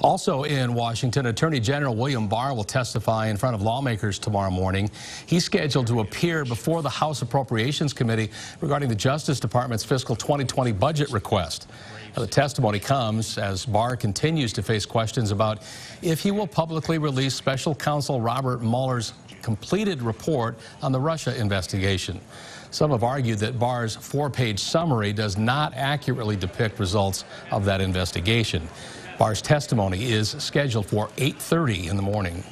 Also in Washington, Attorney General William Barr will testify in front of lawmakers tomorrow morning. He's scheduled to appear before the House Appropriations Committee regarding the Justice Department's fiscal 2020 budget request. Now, the testimony comes as Barr continues to face questions about if he will publicly release special counsel Robert Mueller's completed report on the Russia investigation. Some have argued that Barr's four-page summary does not accurately depict results of that investigation. Barr's testimony is scheduled for 8.30 in the morning.